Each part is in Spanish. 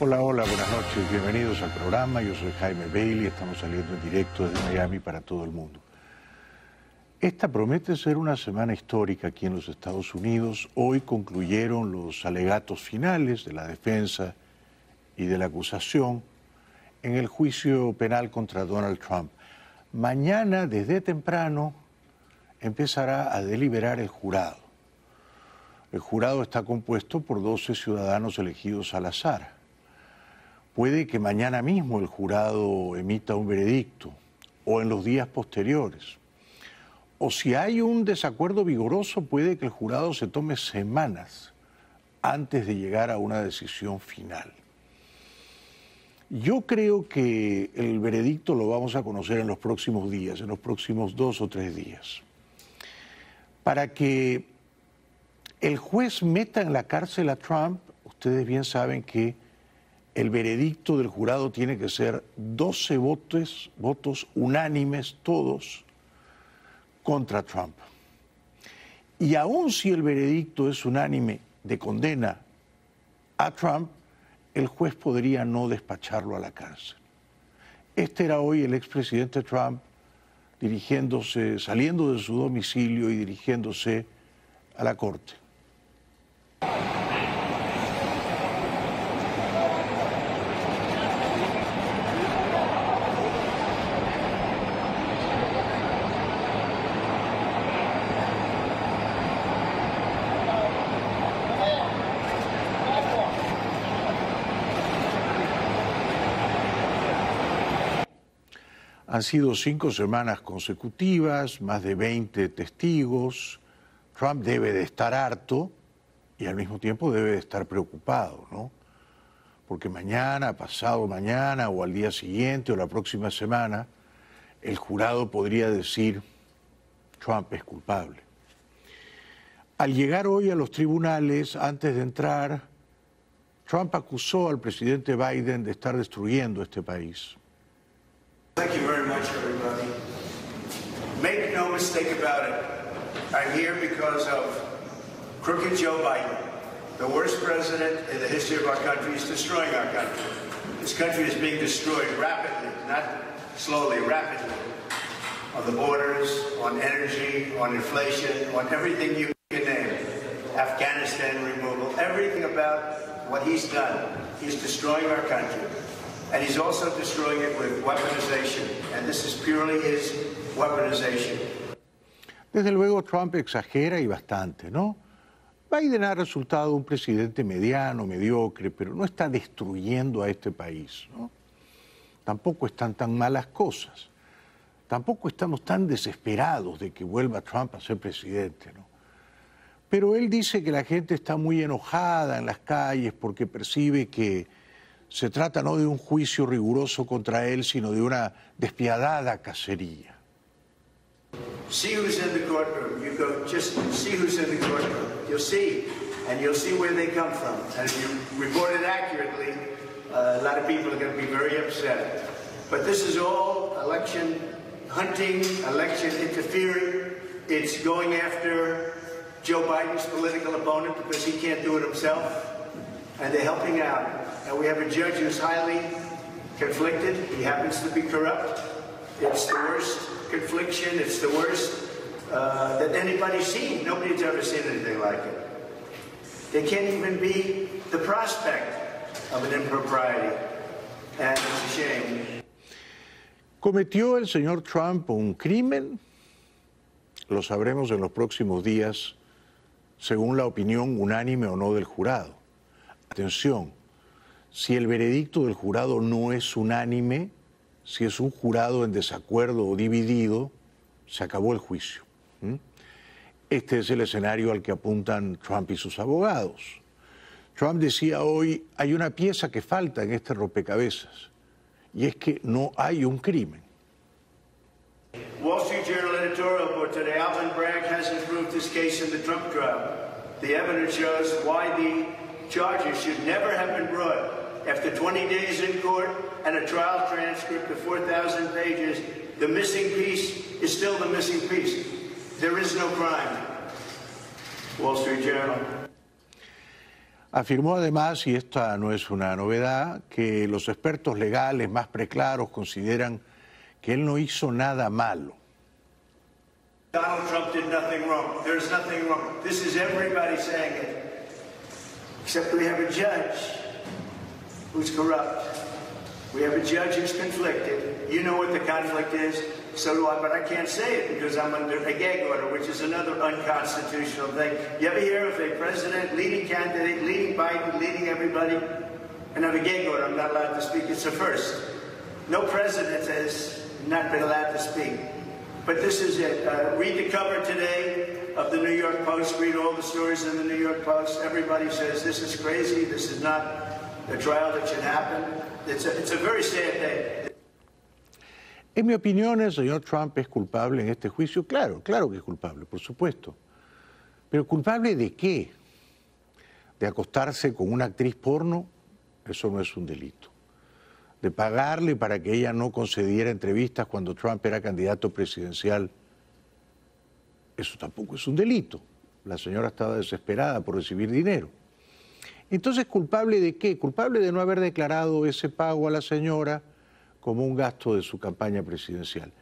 Hola, hola, buenas noches, bienvenidos al programa. Yo soy Jaime Bailey, estamos saliendo en directo desde Miami para todo el mundo. Esta promete ser una semana histórica aquí en los Estados Unidos. Hoy concluyeron los alegatos finales de la defensa y de la acusación en el juicio penal contra Donald Trump. Mañana, desde temprano, empezará a deliberar el jurado. El jurado está compuesto por 12 ciudadanos elegidos al azar. Puede que mañana mismo el jurado emita un veredicto o en los días posteriores. O si hay un desacuerdo vigoroso, puede que el jurado se tome semanas antes de llegar a una decisión final. Yo creo que el veredicto lo vamos a conocer en los próximos días, en los próximos dos o tres días. Para que el juez meta en la cárcel a Trump, ustedes bien saben que el veredicto del jurado tiene que ser 12 votos, votos unánimes, todos, contra Trump. Y aun si el veredicto es unánime de condena a Trump, el juez podría no despacharlo a la cárcel. Este era hoy el expresidente Trump dirigiéndose, saliendo de su domicilio y dirigiéndose a la corte. Han sido cinco semanas consecutivas, más de 20 testigos. Trump debe de estar harto y al mismo tiempo debe de estar preocupado, ¿no? Porque mañana, pasado mañana o al día siguiente o la próxima semana, el jurado podría decir, Trump es culpable. Al llegar hoy a los tribunales, antes de entrar, Trump acusó al presidente Biden de estar destruyendo este país. Thank you very much, everybody. Make no mistake about it. I'm here because of crooked Joe Biden. The worst president in the history of our country is destroying our country. This country is being destroyed rapidly, not slowly, rapidly. On the borders, on energy, on inflation, on everything you can name. Afghanistan removal, everything about what he's done. He's destroying our country. And he's also destroying it with weaponization. And this is purely his weaponization. Desde luego Trump exagera y bastante, ¿no? Biden ha resultado un presidente mediano, mediocre, pero no está destruyendo a este país, ¿no? Tampoco están tan malas cosas. Tampoco estamos tan desesperados de que vuelva Trump a ser presidente, ¿no? Pero él dice que la gente está muy enojada en las calles porque percibe que se trata no de un juicio riguroso contra él, sino de una despiadada cacería. See who's in the courtroom. You go, just see who's in the courtroom. You'll see, and you'll see where they come from. And if you report it accurately, uh, a lot of people are going to be very upset. But this is all election hunting, election interfering. It's going after Joe Biden's political opponent because he can't do it himself. And they're helping out. And we have a judge who's highly conflicted. He happens to be corrupt. It's the worst confliction. It's the worst uh, that anybody's seen. Nobody's ever seen anything like it. There can't even be the prospect of an impropriety. And it's a shame. ¿Cometió el señor Trump un crimen? Lo sabremos en los próximos días, según la opinión unánime o no del jurado. Atención, si el veredicto del jurado no es unánime, si es un jurado en desacuerdo o dividido, se acabó el juicio. Este es el escenario al que apuntan Trump y sus abogados. Trump decía hoy, hay una pieza que falta en este rompecabezas, y es que no hay un crimen. Wall Street Journal editorial board today, Alvin Bragg hasn't proved his case in the Trump trial. The evidence shows why the charges should never have been brought. After 20 days in court and a trial transcript of 4,000 pages, the missing piece is still the missing piece. There is no crime. Wall Street Journal. Afirmó además, y esta no es una novedad, que los expertos legales más preclaros consideran que él no hizo nada malo. Donald Trump did nothing wrong. There's nothing wrong. This is everybody saying it. Except we have a judge who's corrupt. We have a judge who's conflicted. You know what the conflict is. So do I, but I can't say it because I'm under a gag order, which is another unconstitutional thing. You ever hear of a president, leading candidate, leading Biden, leading everybody, and a gag order? I'm not allowed to speak. It's a first. No president has not been allowed to speak. But this is it. Uh, read the cover today of the New York Post. Read all the stories in the New York Post. Everybody says this is crazy. This is not a trial that should happen. It's a, it's a very sad day. En mi opinión, el señor Trump es culpable en este juicio. Claro, claro que es culpable, por supuesto. Pero culpable de qué? De acostarse con una actriz porno, eso no es un delito. De pagarle para que ella no concediera entrevistas cuando Trump era candidato presidencial, eso tampoco es un delito. La señora estaba desesperada por recibir dinero. Entonces, ¿culpable de qué? Culpable de no haber declarado ese pago a la señora como un gasto de su campaña presidencial.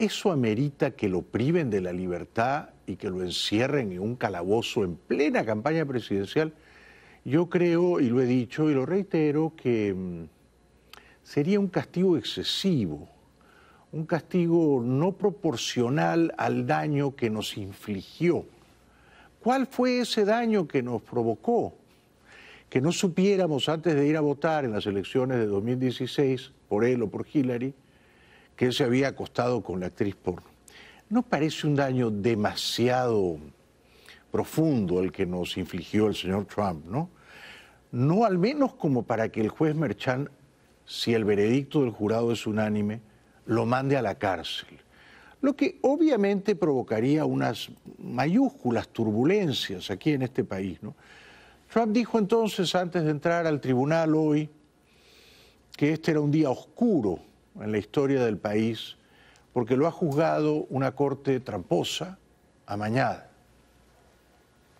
¿Eso amerita que lo priven de la libertad y que lo encierren en un calabozo en plena campaña presidencial? Yo creo, y lo he dicho y lo reitero, que mm, sería un castigo excesivo, un castigo no proporcional al daño que nos infligió. ¿Cuál fue ese daño que nos provocó? Que no supiéramos antes de ir a votar en las elecciones de 2016 por él o por Hillary, que él se había acostado con la actriz porno. ¿No parece un daño demasiado profundo el que nos infligió el señor Trump, no? No al menos como para que el juez Merchan, si el veredicto del jurado es unánime, lo mande a la cárcel. Lo que obviamente provocaría unas mayúsculas turbulencias aquí en este país, ¿no? Trump dijo entonces, antes de entrar al tribunal hoy, que este era un día oscuro en la historia del país porque lo ha juzgado una corte tramposa, amañada.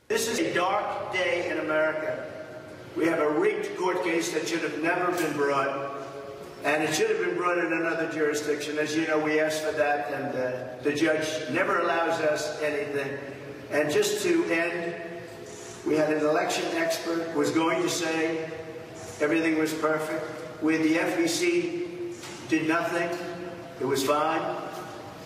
This is a dark day in America. We have a rigged court case that should have never been brought, and it should have been brought in another jurisdiction. As you know, we asked for that, and uh, the judge never allows us anything. And just to end, we had an election expert who was going to say everything was perfect where the FEC did nothing. It was fine.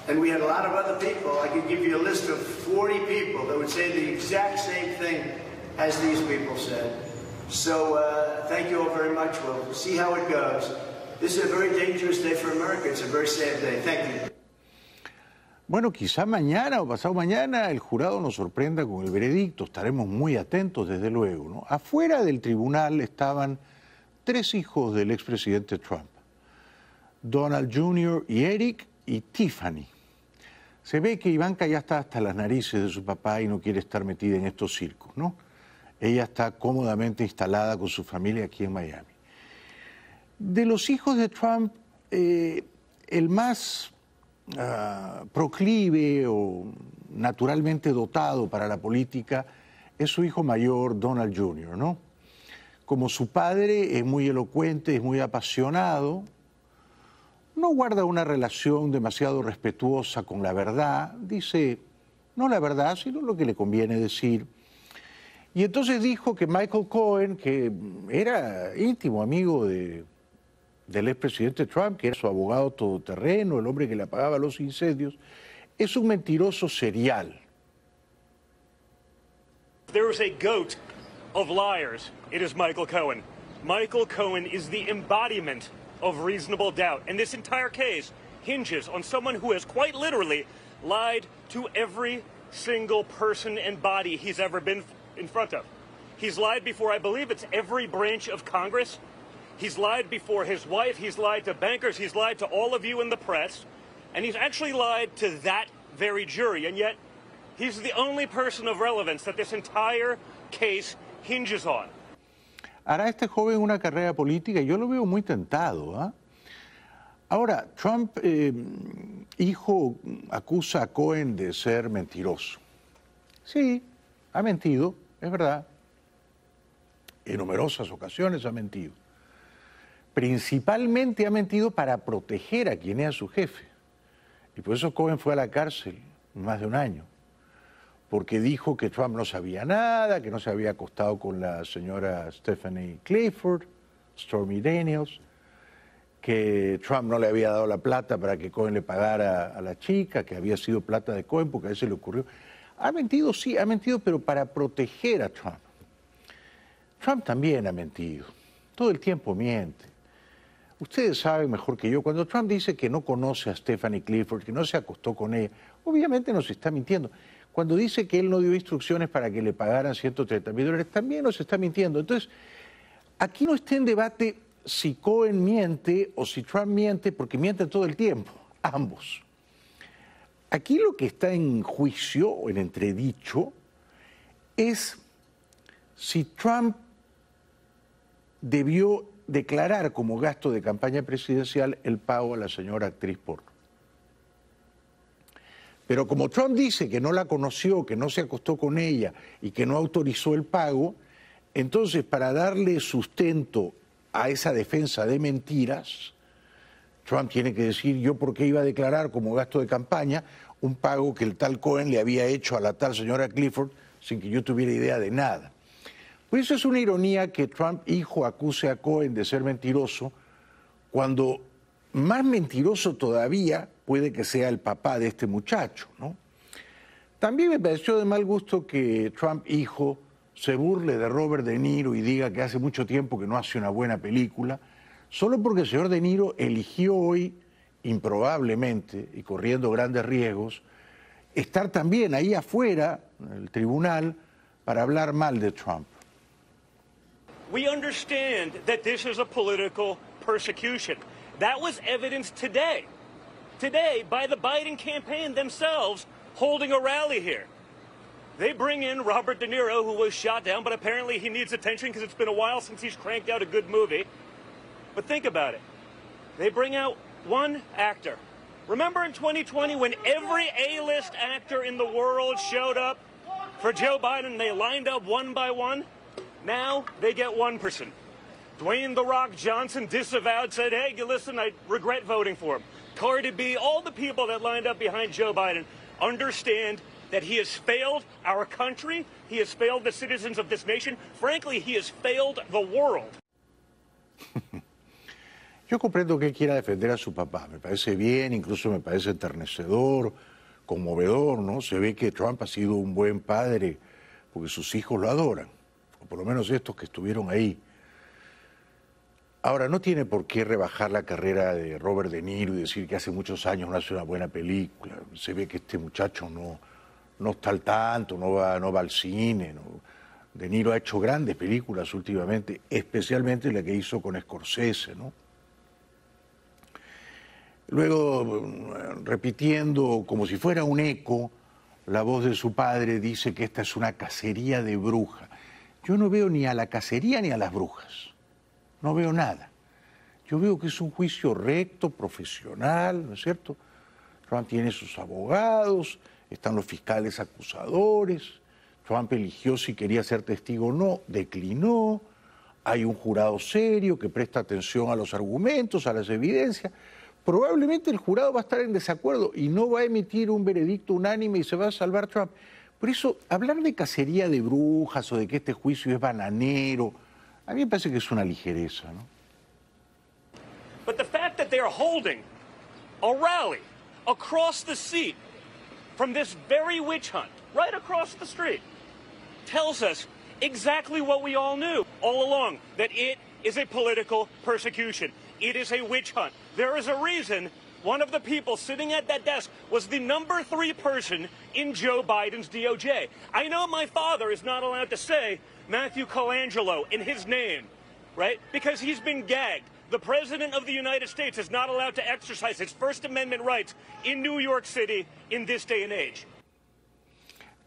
And we had a lot of other people. I could give you a list of 40 people that would say the exact same thing as these people said. So uh, thank you all very much. We'll see how it goes. This is a very dangerous day for America. It's a very sad day. Thank you. Bueno, quizá mañana o pasado mañana el jurado nos sorprenda con el veredicto. Estaremos muy atentos, desde luego. ¿no? Afuera del tribunal estaban tres hijos del expresidente Trump, Donald Jr. y Eric y Tiffany. Se ve que Ivanka ya está hasta las narices de su papá y no quiere estar metida en estos circos, ¿no? Ella está cómodamente instalada con su familia aquí en Miami. De los hijos de Trump, eh, el más ah, proclive o naturalmente dotado para la política es su hijo mayor, Donald Jr., ¿no? como su padre es muy elocuente, es muy apasionado, no guarda una relación demasiado respetuosa con la verdad, dice no la verdad, sino lo que le conviene decir. Y entonces dijo que Michael Cohen, que era íntimo amigo de, del expresidente Trump, que era su abogado todoterreno, el hombre que le apagaba los incendios, es un mentiroso serial. There was a goat of liars, it is Michael Cohen. Michael Cohen is the embodiment of reasonable doubt. And this entire case hinges on someone who has quite literally lied to every single person and body he's ever been in front of. He's lied before, I believe it's every branch of Congress. He's lied before his wife. He's lied to bankers. He's lied to all of you in the press. And he's actually lied to that very jury. And yet, he's the only person of relevance that this entire case hinges on. Hará este joven una carrera política yo lo veo muy tentado. ¿ah? Ahora, Trump, eh, hijo, acusa a Cohen de ser mentiroso. Sí, ha mentido, es verdad. En numerosas ocasiones ha mentido. Principalmente ha mentido para proteger a quien era su jefe. Y por eso Cohen fue a la cárcel más de un año. Porque dijo que Trump no sabía nada, que no se había acostado con la señora Stephanie Clifford, Stormy Daniels, que Trump no le había dado la plata para que Cohen le pagara a la chica, que había sido plata de Cohen porque a él se le ocurrió. Ha mentido, sí, ha mentido, pero para proteger a Trump. Trump también ha mentido. Todo el tiempo miente. Ustedes saben mejor que yo, cuando Trump dice que no conoce a Stephanie Clifford, que no se acostó con ella, obviamente nos está mintiendo. Cuando dice que él no dio instrucciones para que le pagaran 130 mil dólares, también nos está mintiendo. Entonces, aquí no está en debate si Cohen miente o si Trump miente, porque miente todo el tiempo, ambos. Aquí lo que está en juicio o en entredicho es si Trump debió declarar como gasto de campaña presidencial el pago a la señora actriz porno. Pero como Trump dice que no la conoció, que no se acostó con ella y que no autorizó el pago, entonces para darle sustento a esa defensa de mentiras, Trump tiene que decir yo por qué iba a declarar como gasto de campaña un pago que el tal Cohen le había hecho a la tal señora Clifford sin que yo tuviera idea de nada. Por eso es una ironía que Trump hijo acuse a Cohen de ser mentiroso, cuando más mentiroso todavía puede que sea el papá de este muchacho, ¿no? También me pareció de mal gusto que Trump hijo se burle de Robert De Niro y diga que hace mucho tiempo que no hace una buena película, solo porque el señor De Niro eligió hoy, improbablemente y corriendo grandes riesgos, estar también ahí afuera, en el tribunal, para hablar mal de Trump. We understand that this is a political persecution. That was evidenced today. Today, by the Biden campaign themselves holding a rally here. They bring in Robert De Niro, who was shot down, but apparently he needs attention because it's been a while since he's cranked out a good movie. But think about it. They bring out one actor. Remember in 2020 when every A-list actor in the world showed up for Joe Biden, they lined up one by one? Now they get one person. Dwayne The Rock Johnson disavowed, said, hey, listen, I regret voting for him. Cardi B, all the people that lined up behind Joe Biden understand that he has failed our country, he has failed the citizens of this nation. Frankly, he has failed the world. Yo comprendo que quiera defender a su papá, me parece bien, incluso me parece enternecedor, conmovedor, ¿no? Se ve que Trump ha sido un buen padre porque sus hijos lo adoran, por lo menos estos que estuvieron ahí. Ahora, no tiene por qué rebajar la carrera de Robert De Niro y decir que hace muchos años no hace una buena película. Se ve que este muchacho no, no está al tanto, no va, no va al cine. De Niro ha hecho grandes películas últimamente, especialmente la que hizo con Scorsese, ¿no? Luego, repitiendo como si fuera un eco, la voz de su padre dice que esta es una cacería de brujas. Yo no veo ni a la cacería ni a las brujas. No veo nada. Yo veo que es un juicio recto, profesional, ¿no es cierto? Trump tiene sus abogados, están los fiscales acusadores. Trump eligió si quería ser testigo o no, declinó. Hay un jurado serio que presta atención a los argumentos, a las evidencias probablemente el jurado va a estar en desacuerdo y no va a emitir un veredicto unánime y se va a salvar Trump. Por eso, hablar de cacería de brujas o de que este juicio es bananero, a mí me parece que es una ligereza, ¿no? But the fact that they are holding a rally across the seat from this very witch hunt, right across the street, tells us exactly what we all knew all along, that it is a political persecution. It is a witch hunt. There is a reason one of the people sitting at that desk was the number three person in Joe Biden's DOJ. I know my father is not allowed to say Matthew Colangelo in his name, right? Because he's been gagged. The President of the United States is not allowed to exercise his First Amendment rights in New York City in this day and age.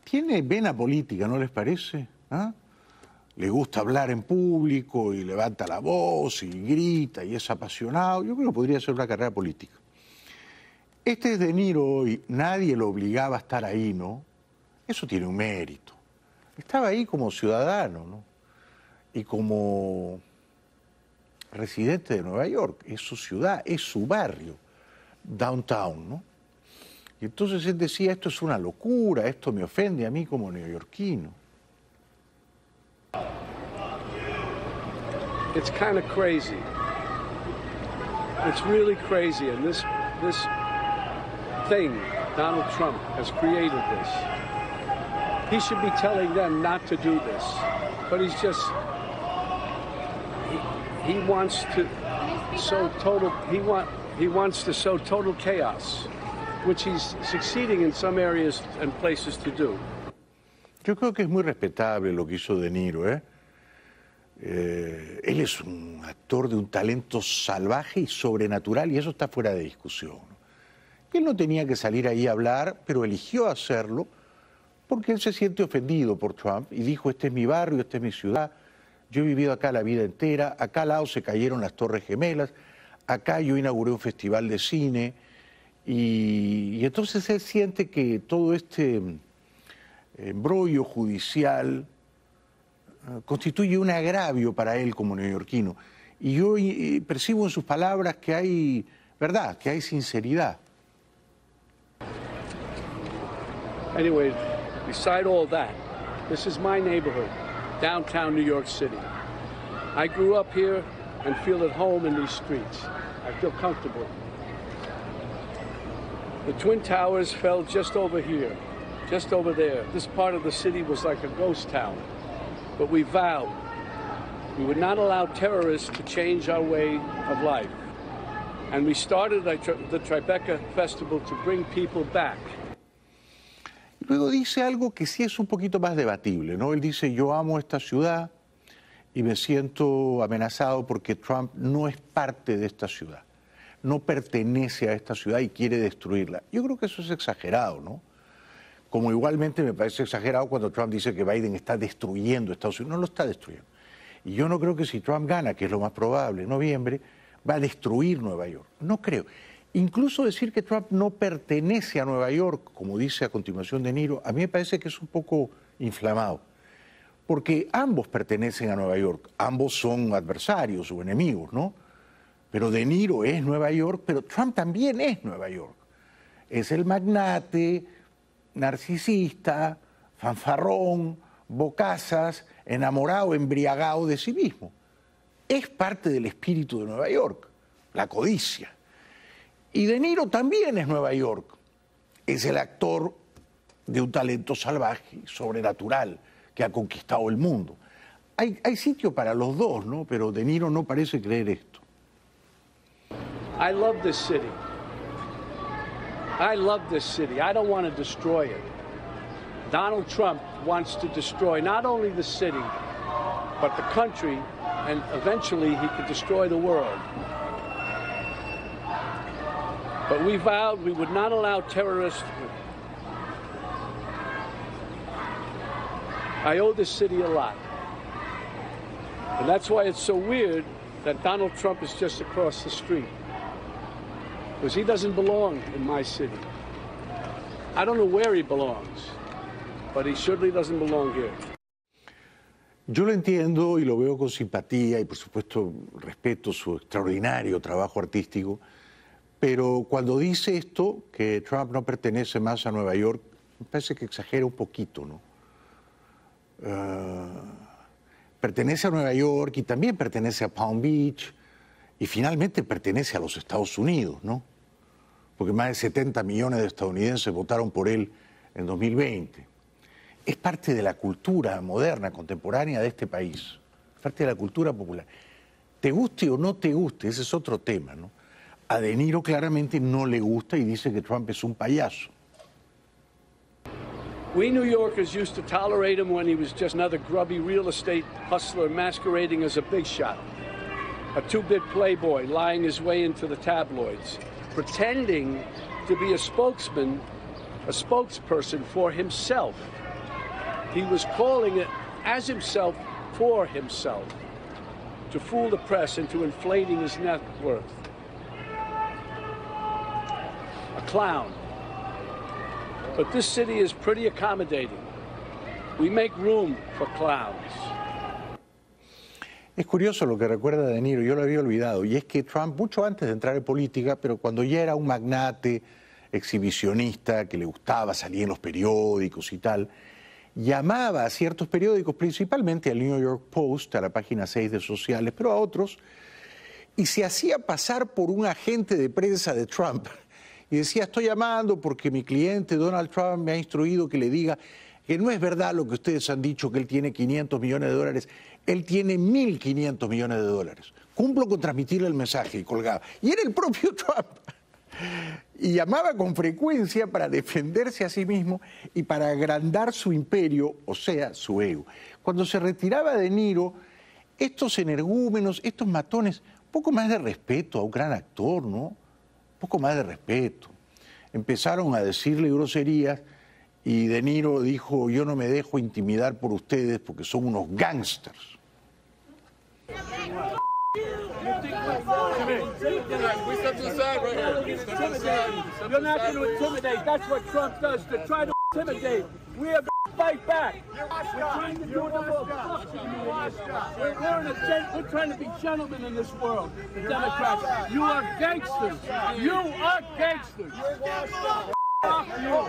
Tiene vena política, ¿no les parece? ¿Ah? le gusta hablar en público y levanta la voz y grita y es apasionado, yo creo que podría ser una carrera política. Este es De Niro hoy, nadie lo obligaba a estar ahí, ¿no? Eso tiene un mérito. Estaba ahí como ciudadano, ¿no? y como residente de Nueva York, es su ciudad, es su barrio, downtown, ¿no? Y entonces él decía, esto es una locura, esto me ofende a mí como neoyorquino. It's kind of crazy. It's really crazy, and this this thing, Donald Trump has created this. He should be telling them not to do this, but he's just he, he wants to sow total he want he wants to sow total chaos, which he's succeeding in some areas and places to do. Yo creo que es muy respetable lo que hizo De Niro, ¿eh? Eh, él es un actor de un talento salvaje y sobrenatural y eso está fuera de discusión. Él no tenía que salir ahí a hablar, pero eligió hacerlo porque él se siente ofendido por Trump y dijo, este es mi barrio, esta es mi ciudad, yo he vivido acá la vida entera, acá al lado se cayeron las Torres Gemelas, acá yo inauguré un festival de cine y, y entonces él siente que todo este embrollo judicial eh, constituye un agravio para él como neoyorquino. Y yo percibo en sus palabras que hay verdad, que hay sinceridad. Anyway, beside all that, this is my neighborhood, downtown New York City. I grew up here and feel at home in these streets. I feel comfortable. The Twin Towers fell just over here, just over there. This part of the city was like a ghost town. But we vowed we would not allow terrorists to change our way of life. And we started the Tribeca Festival to bring people back. Luego dice algo que sí es un poquito más debatible, ¿no? Él dice, yo amo esta ciudad y me siento amenazado porque Trump no es parte de esta ciudad, no pertenece a esta ciudad y quiere destruirla. Yo creo que eso es exagerado, ¿no? Como igualmente me parece exagerado cuando Trump dice que Biden está destruyendo Estados Unidos. No lo está destruyendo. Y yo no creo que si Trump gana, que es lo más probable, en noviembre, va a destruir Nueva York. No creo. Incluso decir que Trump no pertenece a Nueva York, como dice a continuación De Niro, a mí me parece que es un poco inflamado. Porque ambos pertenecen a Nueva York, ambos son adversarios o enemigos, ¿no? Pero De Niro es Nueva York, pero Trump también es Nueva York. Es el magnate, narcisista, fanfarrón, bocazas, enamorado, embriagado de sí mismo. Es parte del espíritu de Nueva York, la codicia. Y De Niro también es Nueva York. Es el actor de un talento salvaje, sobrenatural, que ha conquistado el mundo. Hay, sitio para los dos, ¿no? Pero De Niro no parece creer esto. I love this city. I love this city. I don't want to destroy it. Donald Trump wants to destroy not only the city, but the country, and eventually he could destroy the world. But we vowed we would not allow terrorists. I owe this city a lot. And that's why it's so weird that Donald Trump is just across the street. Because he doesn't belong in my city. I don't know where he belongs, but he certainly doesn't belong here. Yo lo entiendo y lo veo con simpatía y por supuesto respeto su extraordinario trabajo artístico, pero cuando dice esto, que Trump no pertenece más a Nueva York, me parece que exagera un poquito, ¿no? Uh, pertenece a Nueva York y también pertenece a Palm Beach y finalmente pertenece a los Estados Unidos, ¿no? Porque más de 70 millones de estadounidenses votaron por él en 2020. Es parte de la cultura moderna, contemporánea de este país, parte de la cultura popular. Te guste o no te guste, ese es otro tema, ¿no? A De Niro claramente no le gusta y dice que Trump es un payaso. We New Yorkers used to tolerate him when he was just another grubby real estate hustler masquerading as a big shot. A two bit playboy lying his way into the tabloids, pretending to be a spokesman, a spokesperson for himself. He was calling it as himself for himself to fool the press into inflating his net worth. A clown. But this city is pretty accommodating. We make room for clowns. Es curioso lo que recuerda De Niro, yo lo había olvidado, y es que Trump, mucho antes de entrar en política, pero cuando ya era un magnate exhibicionista que le gustaba salir en los periódicos y tal, llamaba a ciertos periódicos, principalmente al New York Post, a la página 6 de sociales, pero a otros, y se hacía pasar por un agente de prensa de Trump. Y decía, estoy llamando porque mi cliente Donald Trump me ha instruido que le diga que no es verdad lo que ustedes han dicho, que él tiene 500 millones de dólares. Él tiene 1.500 millones de dólares. Cumplo con transmitirle el mensaje y colgaba. Y era el propio Trump. Y llamaba con frecuencia para defenderse a sí mismo y para agrandar su imperio, o sea, su ego. Cuando se retiraba de Niro, estos energúmenos, estos matones, poco más de respeto a un gran actor, ¿no? Poco más de respeto. Empezaron a decirle groserías y De Niro dijo, yo no me dejo intimidar por ustedes porque son unos gángsters. Fight back. We're trying to do what we're, we're, in a we're trying to be gentlemen in this world, the Democrats. You are gangsters. You are gangsters. Fuck you.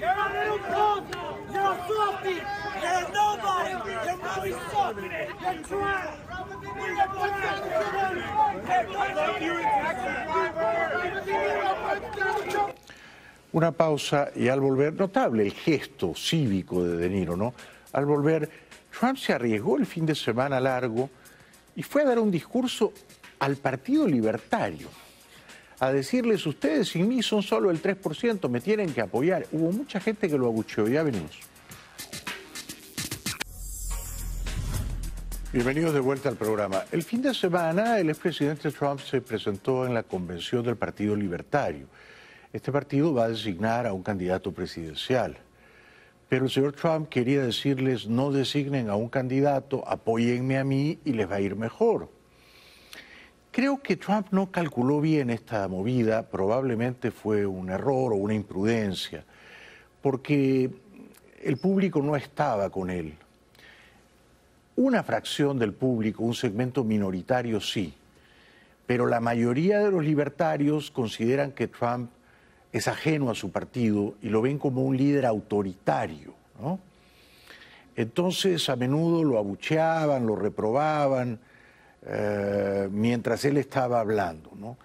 You're a little punk. You're a softy. You're a nobody. You're really soft. You're trash. Una pausa y al volver, notable el gesto cívico de De Niro, ¿no? Al volver, Trump se arriesgó el fin de semana largo y fue a dar un discurso al Partido Libertario, a decirles, ustedes sin mí son solo el 3%, me tienen que apoyar. Hubo mucha gente que lo abucheó, ya venimos. Bienvenidos de vuelta al programa. El fin de semana el expresidente Trump se presentó en la convención del Partido Libertario. Este partido va a designar a un candidato presidencial. Pero el señor Trump quería decirles, no designen a un candidato, apóyenme a mí y les va a ir mejor. Creo que Trump no calculó bien esta movida, probablemente fue un error o una imprudencia, porque el público no estaba con él. Una fracción del público, un segmento minoritario sí, pero la mayoría de los libertarios consideran que Trump es ajeno a su partido y lo ven como un líder autoritario. Entonces a menudo lo abucheaban, lo reprobaban eh, mientras él estaba hablando.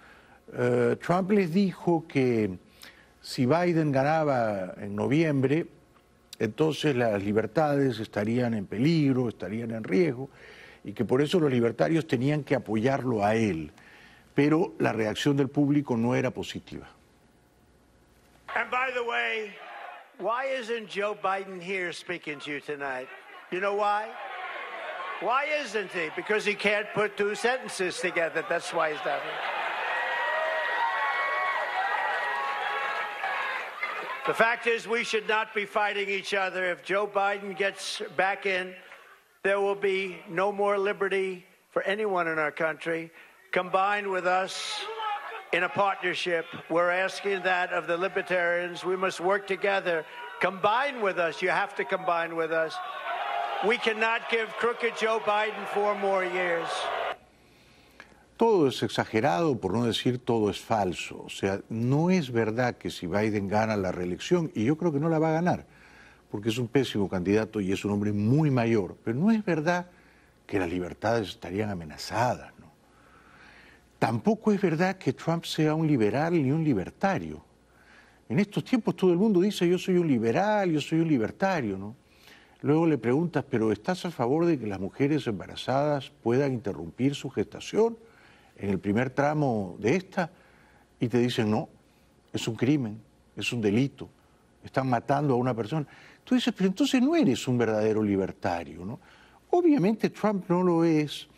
Eh, Trump les dijo que si Biden ganaba en noviembre, entonces las libertades estarían en peligro, estarían en riesgo, y que por eso los libertarios tenían que apoyarlo a él. Pero la reacción del público no era positiva. And by the way, why isn't Joe Biden here speaking to you tonight? You know why? Why isn't he? Because he can't put two sentences together. That's why he's not here. The fact is, we should not be fighting each other. If Joe Biden gets back in, there will be no more liberty for anyone in our country. Combined with us in a partnership, we're asking that of the libertarians. We must work together. Combine with us. You have to combine with us. We cannot give crooked Joe Biden four more years. Todo es exagerado, por no decir todo es falso. O sea, no es verdad que si Biden gana la reelección, y yo creo que no la va a ganar, porque es un pésimo candidato y es un hombre muy mayor, pero no es verdad que las libertades estarían amenazadas. Tampoco es verdad que Trump sea un liberal ni un libertario. En estos tiempos todo el mundo dice yo soy un liberal, yo soy un libertario, ¿no? Luego le preguntas, pero ¿estás a favor de que las mujeres embarazadas puedan interrumpir su gestación en el primer tramo de esta? Y te dicen, no, es un crimen, es un delito, están matando a una persona. Tú dices, pero entonces no eres un verdadero libertario, ¿no? Obviamente Trump no lo es,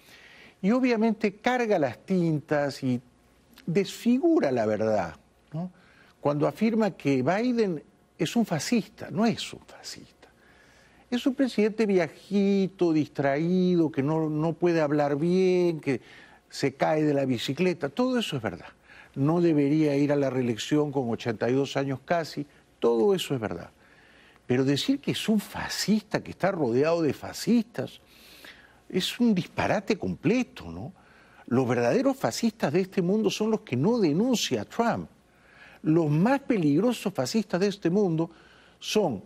y obviamente carga las tintas y desfigura la verdad, ¿no? Cuando afirma que Biden es un fascista, no es un fascista. Es un presidente viajito, distraído, que no, no puede hablar bien, que se cae de la bicicleta. Todo eso es verdad. No debería ir a la reelección con 82 años casi. Todo eso es verdad. Pero decir que es un fascista, que está rodeado de fascistas, es un disparate completo, ¿no? Los verdaderos fascistas de este mundo son los que no denuncian a Trump. Los más peligrosos fascistas de este mundo son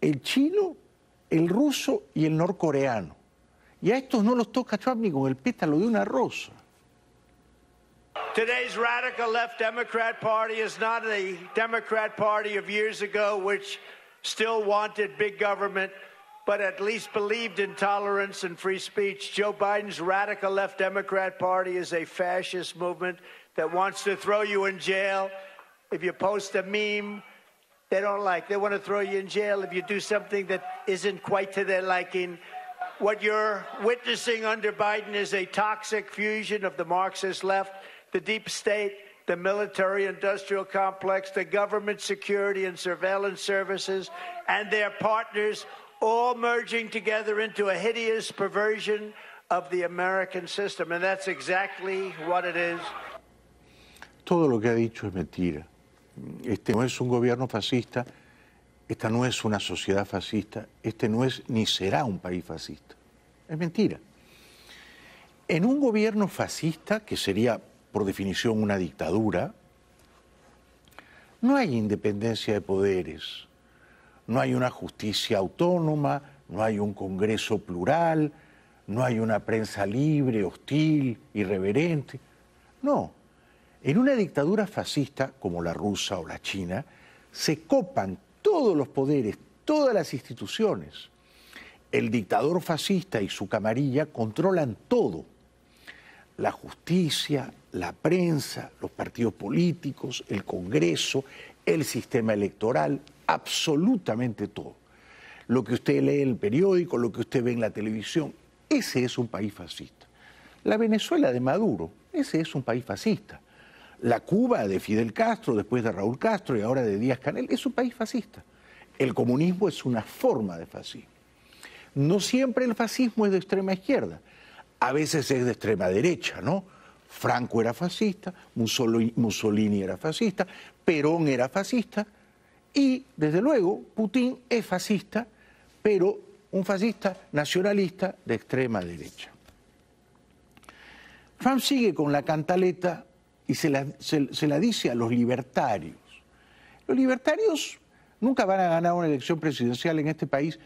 el chino, el ruso y el norcoreano. Y a estos no los toca Trump ni con el pétalo de una rosa. Today's radical left Democrat Party is not a Democrat Party of years ago, which still wanted big government, but at least believed in tolerance and free speech. Joe Biden's radical left Democrat Party is a fascist movement that wants to throw you in jail if you post a meme they don't like. They want to throw you in jail if you do something that isn't quite to their liking. What you're witnessing under Biden is a toxic fusion of the Marxist left, the deep state, the military industrial complex, the government security and surveillance services, and their partners all merging together into a hideous perversion of the American system. And that's exactly what it is. Todo lo que ha dicho es mentira. Este no es un gobierno fascista, esta no es una sociedad fascista, este no es ni será un país fascista. Es mentira. En un gobierno fascista, que sería por definición una dictadura, no hay independencia de poderes, no hay una justicia autónoma, no hay un Congreso plural, no hay una prensa libre, hostil, irreverente. No, en una dictadura fascista como la rusa o la china, se copan todos los poderes, todas las instituciones. El dictador fascista y su camarilla controlan todo. La justicia, la prensa, los partidos políticos, el Congreso, el sistema electoral, absolutamente todo. Lo que usted lee en el periódico, lo que usted ve en la televisión, ese es un país fascista. La Venezuela de Maduro, ese es un país fascista. La Cuba de Fidel Castro, después de Raúl Castro y ahora de Díaz Canel, es un país fascista. El comunismo es una forma de fascismo. No siempre el fascismo es de extrema izquierda, a veces es de extrema derecha, ¿no? Franco era fascista, Mussolini era fascista, Perón era fascista y, desde luego, Putin es fascista, pero un fascista nacionalista de extrema derecha. Trump sigue con la cantaleta y se la, dice a los libertarios. Los libertarios nunca van a ganar una elección presidencial en este país,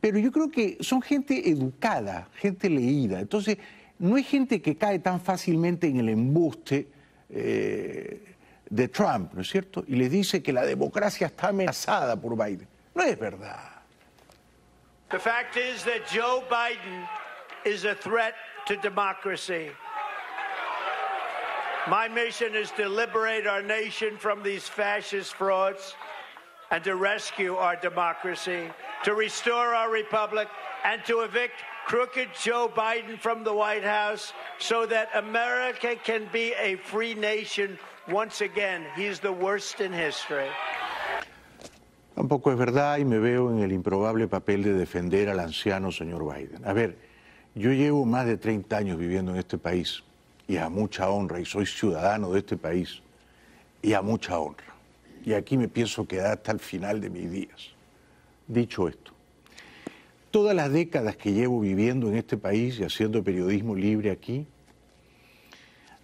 pero yo creo que son gente educada, gente leída. Entonces, no hay gente que cae tan fácilmente en el embuste eh, de Trump, ¿no es cierto? Y les dice que la democracia está amenazada por Biden. No es verdad. The fact is that Joe Biden is a threat to democracy. My mission is to liberate our nation from these fascist frauds and to rescue our democracy, to restore our republic, and to evict crooked Joe Biden from the White House so that America can be a free nation once again. He's the worst in history. Tampoco es verdad y me veo en el improbable papel de defender al anciano señor Biden. A ver, yo llevo más de 30 años viviendo en este país y a mucha honra, y soy ciudadano de este país, y a mucha honra. Y aquí me pienso quedar hasta el final de mis días. Dicho esto, todas las décadas que llevo viviendo en este país y haciendo periodismo libre aquí,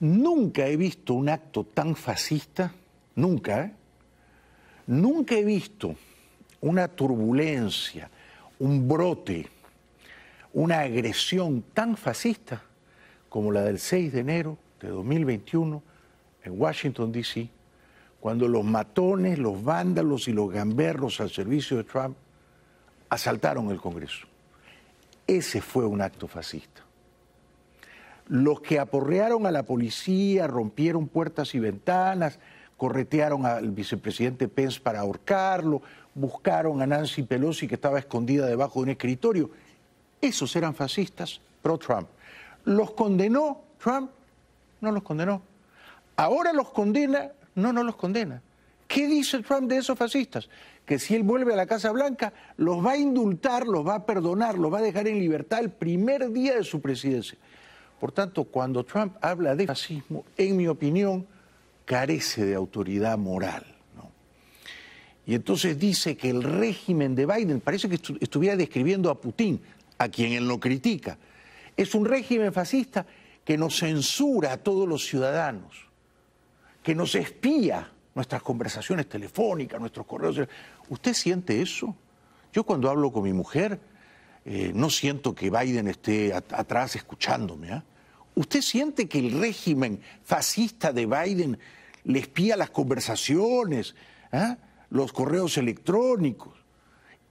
nunca he visto un acto tan fascista, nunca, ¿eh? nunca he visto una turbulencia, un brote, una agresión tan fascista como la del 6 de enero de 2021 en Washington, D.C., cuando los matones, los vándalos y los gamberros al servicio de Trump asaltaron el Congreso. Ese fue un acto fascista. Los que aporrearon a la policía, rompieron puertas y ventanas, corretearon al vicepresidente Pence para ahorcarlo, buscaron a Nancy Pelosi que estaba escondida debajo de un escritorio, esos eran fascistas pro-Trump. ¿Los condenó Trump? No los condenó. Ahora los condena, no, no los condena. ¿Qué dice Trump de esos fascistas? Que si él vuelve a la Casa Blanca, los va a indultar, los va a perdonar, los va a dejar en libertad el primer día de su presidencia. Por tanto, cuando Trump habla de fascismo, en mi opinión, carece de autoridad moral. Y entonces dice que el régimen de Biden parece que estuviera describiendo a Putin, a quien él no critica Es un régimen fascista que nos censura a todos los ciudadanos, que nos espía nuestras conversaciones telefónicas, nuestros correos. ¿Usted siente eso? Yo cuando hablo con mi mujer, eh, no siento que Biden esté atrás escuchándome. ¿ah? ¿Usted siente que el régimen fascista de Biden le espía las conversaciones, ¿ah? los correos electrónicos?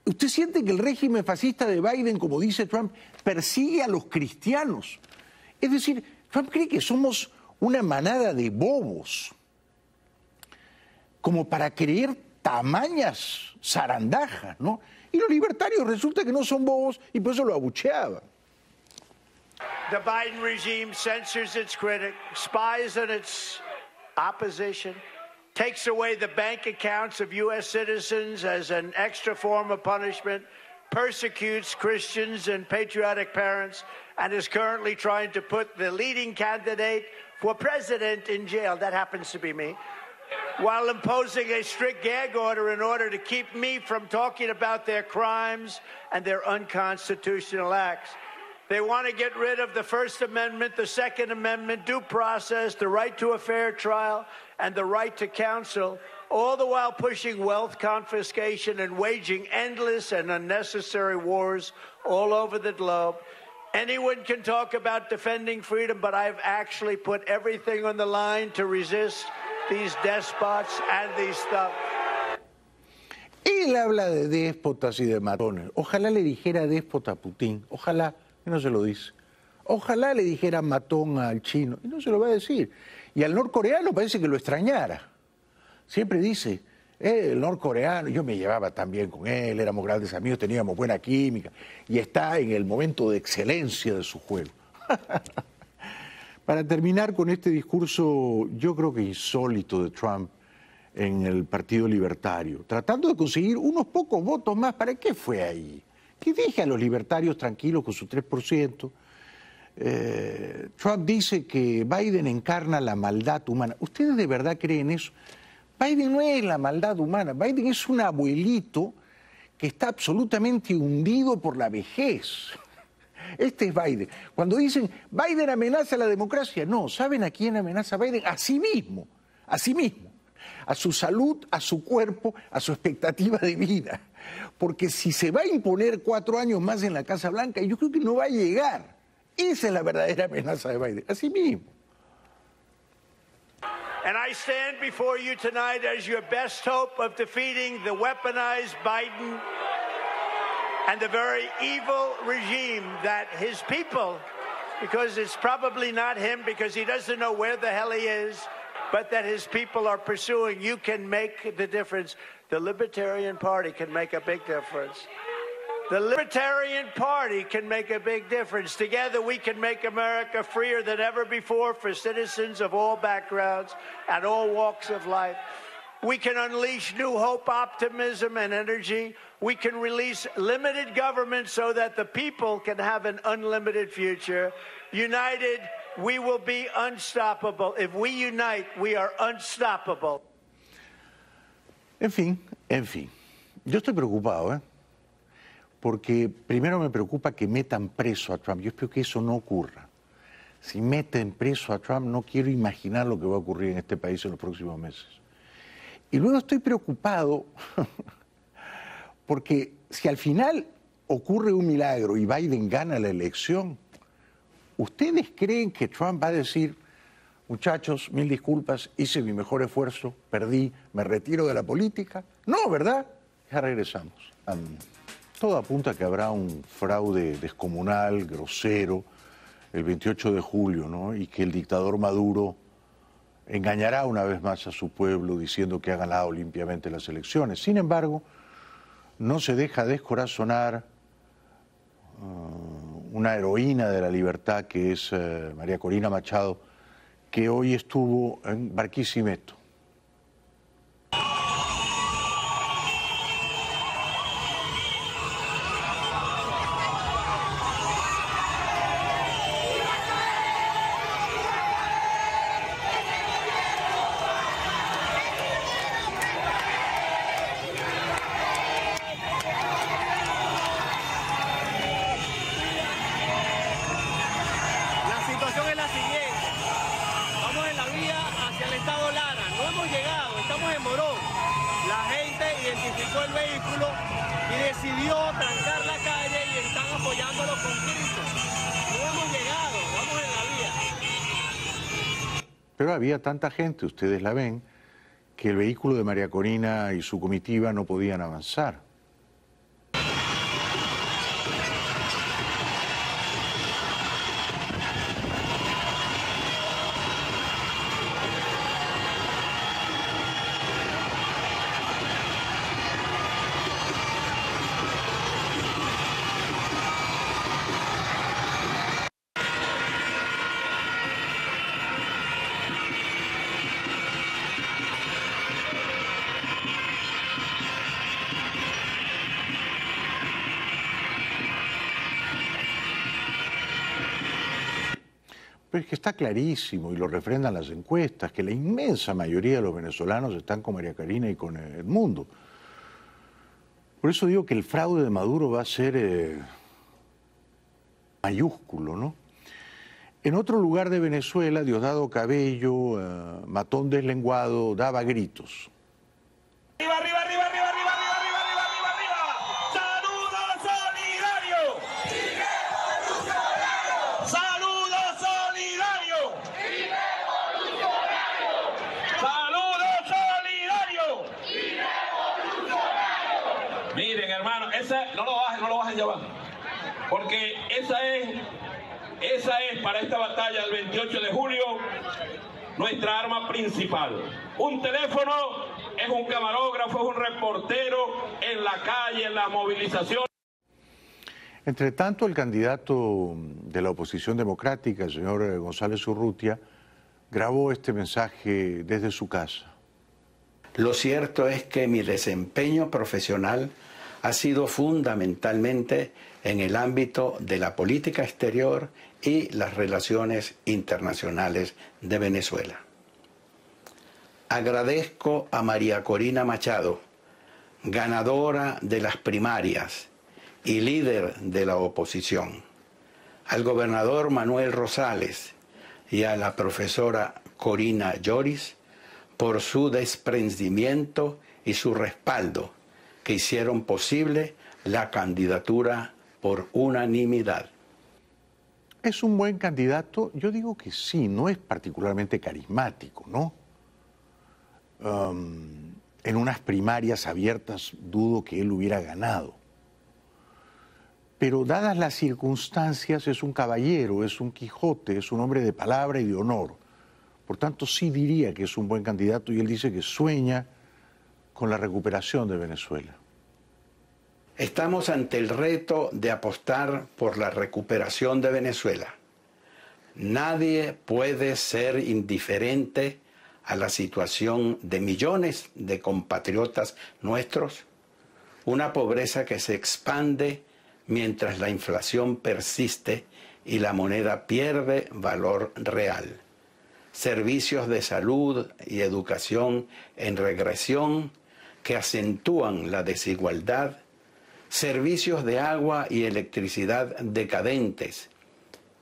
¿Usted siente que el régimen fascista de Biden, como dice Trump, persigue a los cristianos? Es decir, Trump cree que somos una manada de bobos, como para creer tamañas zarandajas, ¿no? Y los libertarios resulta que no son bobos y por eso lo abucheaban. The Biden regime censors its critics, spies on its opposition, takes away the bank accounts of U.S. citizens as an extra form of punishment, persecutes Christians and patriotic parents, and is currently trying to put the leading candidate for president in jail. That happens to be me. While imposing a strict gag order in order to keep me from talking about their crimes and their unconstitutional acts. They want to get rid of the First Amendment, the Second Amendment, due process, the right to a fair trial, and the right to counsel, all the while pushing wealth confiscation and waging endless and unnecessary wars all over the globe. Anyone can talk about defending freedom, but I've actually put everything on the line to resist these despots and these. Él habla de déspotas y de matones. Ojalá le dijera déspota a Putin. Ojalá, y no se lo dice. Ojalá le dijera matón al chino, y no se lo va a decir. Y al norcoreano parece que lo extrañara. Siempre dice, eh, el norcoreano, yo me llevaba tan bien con él, éramos grandes amigos, teníamos buena química, y está en el momento de excelencia de su juego. Para terminar con este discurso, yo creo que insólito de Trump en el Partido Libertario, tratando de conseguir unos pocos votos más, ¿para qué fue ahí? Que deje a los libertarios tranquilos con su 3%. Eh, Trump dice que Biden encarna la maldad humana. ¿Ustedes de verdad creen eso? Biden no es la maldad humana, Biden es un abuelito que está absolutamente hundido por la vejez. Este es Biden. Cuando dicen Biden amenaza a la democracia, no, ¿saben a quién amenaza Biden? A sí mismo, a sí mismo, a su salud, a su cuerpo, a su expectativa de vida. Porque si se va a imponer cuatro años más en la Casa Blanca, yo creo que no va a llegar. Esa es la verdadera amenaza de Biden, a sí mismo. And I stand before you tonight as your best hope of defeating the weaponized Biden and the very evil regime that his people, because it's probably not him because he doesn't know where the hell he is, but that his people are pursuing. You can make the difference. The Libertarian Party can make a big difference. The Libertarian Party can make a big difference. Together, we can make America freer than ever before for citizens of all backgrounds and all walks of life. We can unleash new hope, optimism, and energy. We can release limited government so that the people can have an unlimited future. United, we will be unstoppable. If we unite, we are unstoppable. En fin, en fin. Yo estoy preocupado, ¿eh? Porque primero me preocupa que metan preso a Trump. Yo espero que eso no ocurra. Si meten preso a Trump, no quiero imaginar lo que va a ocurrir en este país en los próximos meses. Y luego estoy preocupado porque si al final ocurre un milagro y Biden gana la elección, ¿ustedes creen que Trump va a decir, muchachos, mil disculpas, hice mi mejor esfuerzo, perdí, me retiro de la política? No, ¿verdad? Ya regresamos. todo apunta a que habrá un fraude descomunal, grosero, el 28 de julio, ¿no? Y que el dictador Maduro engañará una vez más a su pueblo diciendo que ha ganado limpiamente las elecciones. Sin embargo, no se deja descorazonar uh, una heroína de la libertad que es uh, María Corina Machado, que hoy estuvo en Barquisimeto. Tanta gente, ustedes la ven, que el vehículo de María Corina y su comitiva no podían avanzar. Es que está clarísimo y lo refrendan las encuestas, que la inmensa mayoría de los venezolanos están con María Karina y con Edmundo. Por eso digo que el fraude de Maduro va a ser eh, mayúsculo, ¿no? En otro lugar de Venezuela, Diosdado Cabello, eh, matón deslenguado, daba gritos. Va. Porque esa es, esa es para esta batalla del 28 de julio nuestra arma principal. Un teléfono es un camarógrafo, es un reportero en la calle, en la movilización. Entre tanto, el candidato de la oposición democrática, el señor eh, González Urrutia, grabó este mensaje desde su casa. Lo cierto es que mi desempeño profesional ha sido fundamentalmente en el ámbito de la política exterior y las relaciones internacionales de Venezuela. Agradezco a María Corina Machado, ganadora de las primarias y líder de la oposición, al gobernador Manuel Rosales y a la profesora Corina Lloris por su desprendimiento y su respaldo que hicieron posible la candidatura por unanimidad. ¿Es un buen candidato? Yo digo que sí, no es particularmente carismático, ¿no? Um, en unas primarias abiertas dudo que él hubiera ganado. Pero dadas las circunstancias es un caballero, es un Quijote, es un hombre de palabra y de honor. Por tanto, sí diría que es un buen candidato y él dice que sueña con la recuperación de Venezuela. Estamos ante el reto de apostar por la recuperación de Venezuela. Nadie puede ser indiferente a la situación de millones de compatriotas nuestros, una pobreza que se expande mientras la inflación persiste y la moneda pierde valor real. Servicios de salud y educación en regresión que acentúan la desigualdad, servicios de agua y electricidad decadentes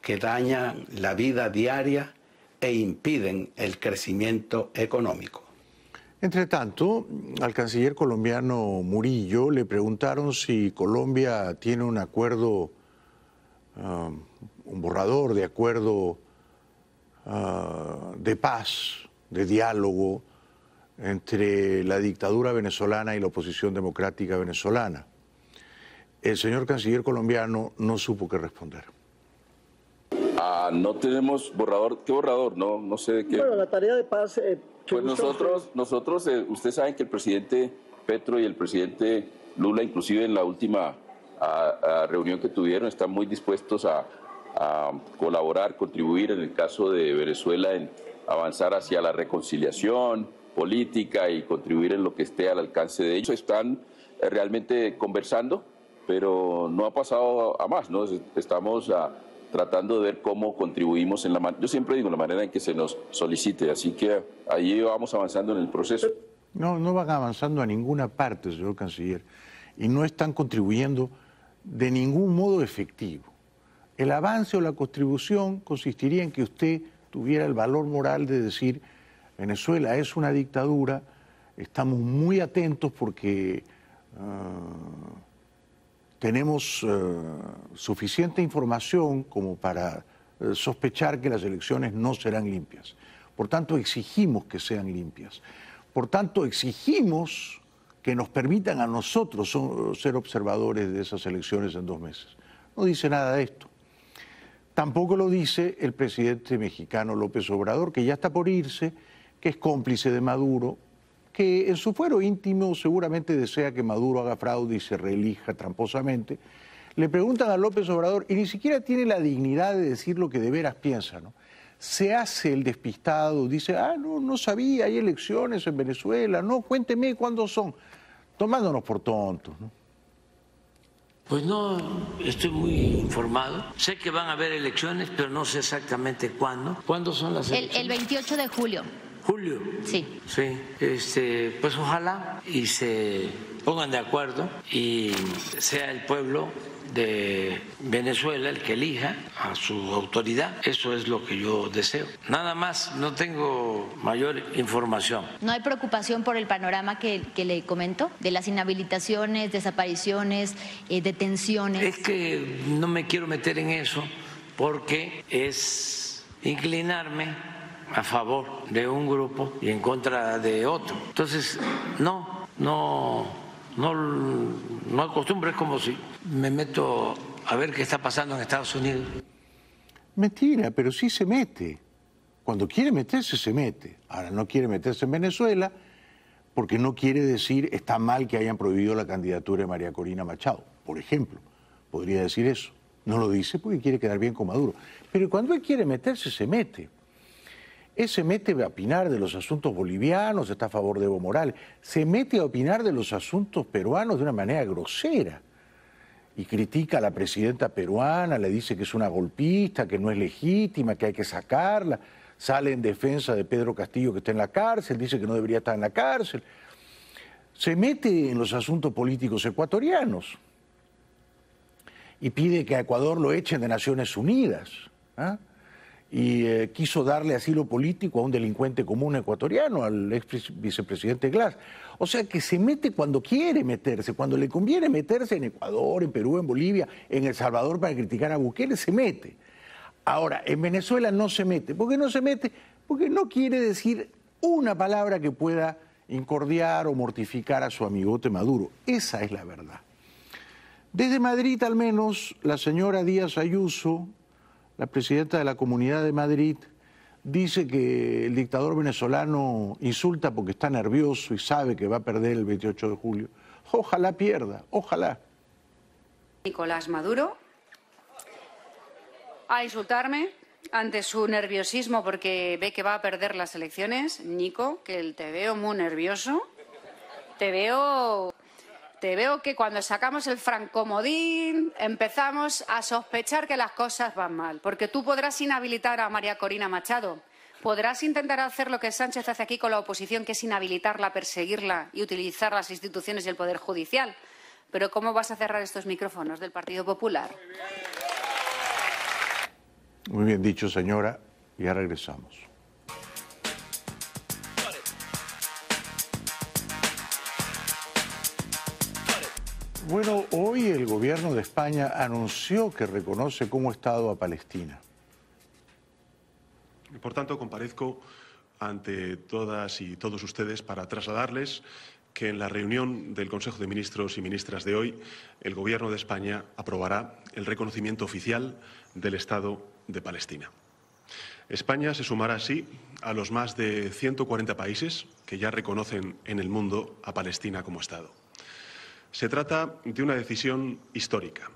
que dañan la vida diaria e impiden el crecimiento económico. Entre tanto, al canciller colombiano Murillo le preguntaron si Colombia tiene un acuerdo, uh, un borrador de acuerdo uh, de paz, de diálogo entre la dictadura venezolana y la oposición democrática venezolana. El señor canciller colombiano no supo qué responder. Ah, no tenemos borrador. ¿Qué borrador? No, no sé de qué. Bueno, la tarea de paz. Eh, pues nosotros, nosotros eh, ustedes saben que el presidente Petro y el presidente Lula, inclusive en la última a, a reunión que tuvieron, están muy dispuestos a, a, colaborar, contribuir en el caso de Venezuela en avanzar hacia la reconciliación política y contribuir en lo que esté al alcance de ellos. Están eh, realmente conversando, pero no ha pasado a más, ¿no? Estamos a tratando de ver cómo contribuimos en la yo siempre digo la manera en que se nos solicite, así que ahí vamos avanzando en el proceso. No, no van avanzando a ninguna parte, señor canciller, y no están contribuyendo de ningún modo efectivo. El avance o la contribución consistiría en que usted tuviera el valor moral de decir, Venezuela es una dictadura, estamos muy atentos porque ah, tenemos ah, suficiente información como para eh, sospechar que las elecciones no serán limpias. Por tanto, exigimos que sean limpias. Por tanto, exigimos que nos permitan a nosotros ser observadores de esas elecciones en dos meses. No dice nada de esto. Tampoco lo dice el presidente mexicano López Obrador, que ya está por irse, que es cómplice de Maduro, que en su fuero íntimo seguramente desea que Maduro haga fraude y se reelija tramposamente. Le preguntan a López Obrador y ni siquiera tiene la dignidad de decir lo que de veras piensa, ¿no? Se hace el despistado, dice, ah, no, no sabía, hay elecciones en Venezuela, no, cuénteme cuándo son, tomándonos por tontos, ¿no? Pues no estoy muy informado. Sé que van a haber elecciones, pero no sé exactamente cuándo. ¿Cuándo son las elecciones? El, 28 de julio. Julio. Sí. Sí. Este, pues ojalá y se pongan de acuerdo y sea el pueblo de Venezuela el que elija a su autoridad. Eso es lo que yo deseo. Nada más, no tengo mayor información. ¿No hay preocupación por el panorama que, le comento? De las inhabilitaciones, desapariciones, eh, detenciones. Es que no me quiero meter en eso porque es inclinarme a favor de un grupo y en contra de otro. Entonces, no, no no, no acostumbro, es como si me meto a ver qué está pasando en Estados Unidos. Mentira, pero sí se mete. Cuando quiere meterse, se mete. Ahora no quiere meterse en Venezuela porque no quiere decir está mal que hayan prohibido la candidatura de María Corina Machado, por ejemplo. Podría decir eso. No lo dice porque quiere quedar bien con Maduro. Pero cuando él quiere meterse, se mete. Él se mete a opinar de los asuntos bolivianos, está a favor de Evo Morales, se mete a opinar de los asuntos peruanos de una manera grosera y critica a la presidenta peruana, le dice que es una golpista, que no es legítima, que hay que sacarla, sale en defensa de Pedro Castillo que está en la cárcel, dice que no debería estar en la cárcel, se mete en los asuntos políticos ecuatorianos y pide que a Ecuador lo echen de Naciones Unidas. ¿ah? Y eh, quiso darle asilo político a un delincuente común ecuatoriano, al ex vicepresidente Glass. O sea que se mete cuando quiere meterse, cuando le conviene meterse en Ecuador, en Perú, en Bolivia, en El Salvador para criticar a Bukele, se mete. Ahora, en Venezuela no se mete. ¿Por qué no se mete? Porque no quiere decir una palabra que pueda incordiar o mortificar a su amigote Maduro. Esa es la verdad. Desde Madrid, al menos, la señora Díaz Ayuso, la presidenta de la Comunidad de Madrid, dice que el dictador venezolano insulta porque está nervioso y sabe que va a perder el 28 de julio. Ojalá pierda, ojalá. Nicolás Maduro a insultarme ante su nerviosismo porque ve que va a perder las elecciones. Nico, que te veo muy nervioso. Te veo te veo que cuando sacamos el francomodín empezamos a sospechar que las cosas van mal, porque tú podrás inhabilitar a María Corina Machado, podrás intentar hacer lo que Sánchez hace aquí con la oposición, que es inhabilitarla, perseguirla y utilizar las instituciones y el Poder Judicial. Pero ¿cómo vas a cerrar estos micrófonos del Partido Popular? Muy bien dicho, señora. Ya regresamos. Bueno, hoy el gobierno de España anunció que reconoce como Estado a Palestina. Por tanto, comparezco ante todas y todos ustedes para trasladarles que en la reunión del Consejo de Ministros y Ministras de hoy, el Gobierno de España aprobará el reconocimiento oficial del Estado de Palestina. España se sumará así a los más de 140 países que ya reconocen en el mundo a Palestina como Estado. Se trata de una decisión histórica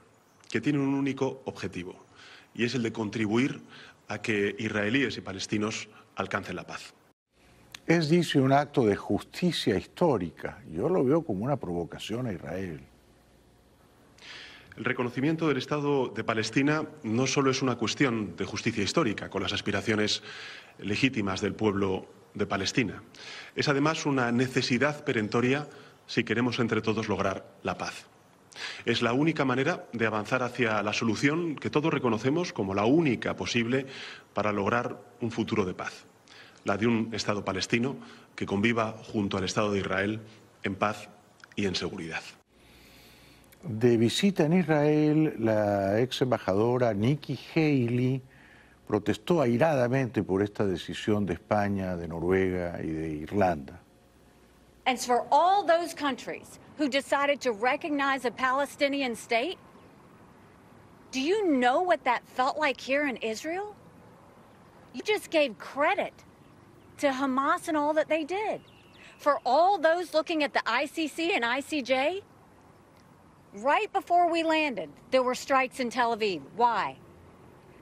que tiene un único objetivo y es el de contribuir a que israelíes y palestinos alcancen la paz. Es, dice, un acto de justicia histórica. Yo lo veo como una provocación a Israel. El reconocimiento del Estado de Palestina no solo es una cuestión de justicia histórica, con las aspiraciones legítimas del pueblo de Palestina. Es además una necesidad perentoria si queremos entre todos lograr la paz. Es la única manera de avanzar hacia la solución que todos reconocemos como la única posible para lograr un futuro de paz, la de un Estado palestino que conviva junto al Estado de Israel en paz y en seguridad. De visita en Israel, la ex embajadora Nikki Haley protestó airadamente por esta decisión de España, de Noruega y de Irlanda. And for all those countries who decided to recognize a Palestinian state, do you know what that felt like here in Israel? You just gave credit to Hamas and all that they did. For all those looking at the ICC and ICJ, right before we landed, there were strikes in Tel Aviv. Why?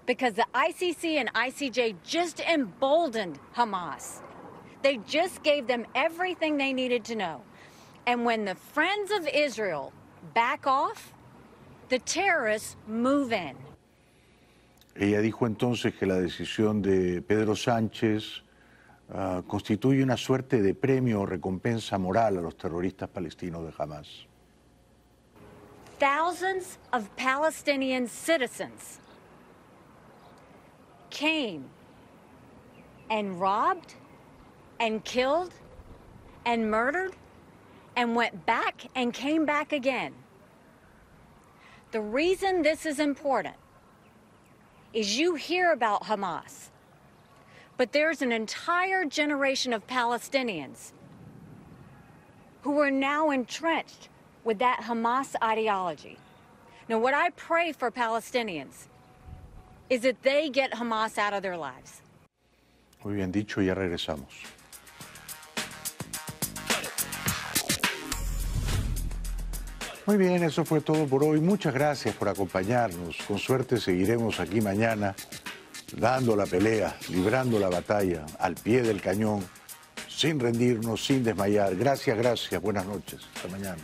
Because the ICC and ICJ just emboldened Hamas. They just gave them everything they needed to know. And when the friends of Israel back off, the terrorists move in. Ella dijo entonces que la decisión de Pedro Sánchez uh, constituye una suerte de premio o recompensa moral a los terroristas palestinos de Hamas. Thousands of Palestinian citizens came and robbed and killed and murdered and went back and came back again. The reason this is important is you hear about Hamas, but there's an entire generation of Palestinians who are now entrenched with that Hamas ideology. Now, what I pray for Palestinians is that they get Hamas out of their lives. Muy bien dicho, ya regresamos. Muy bien, eso fue todo por hoy. Muchas gracias por acompañarnos. Con suerte seguiremos aquí mañana dando la pelea, librando la batalla al pie del cañón, sin rendirnos, sin desmayar. Gracias, gracias. Buenas noches. Hasta mañana.